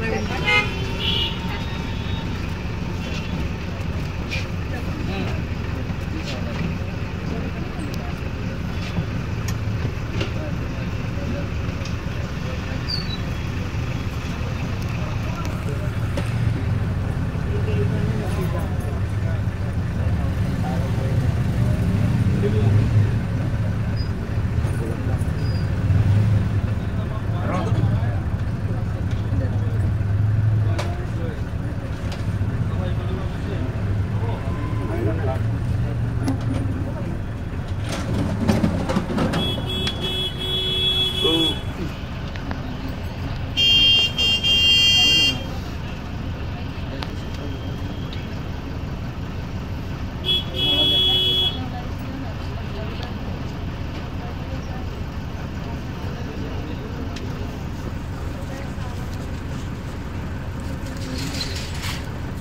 Gracias.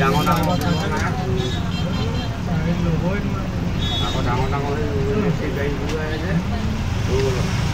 ডাঙৰ ডাঙৰ ডাঙৰ ডাঙৰ আহে যে হৈ গ'ল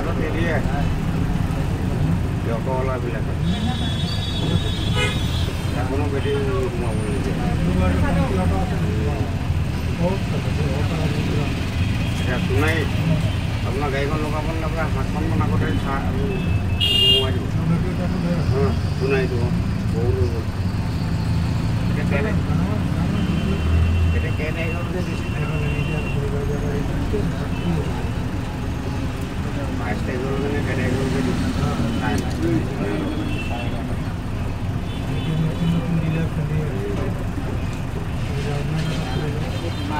নিদিয়ে অট'ৱালাবিলাকে কোনো বেটেৰী সোমাব নিদিয়ে এতিয়া সোণাই আপোনাৰ গাড়ীখন লগাব নালাগে সাতখনমান আগতে চাহ আৰু সোমোৱাই দিব বহুত হৈ গ'ল এতিয়া কেই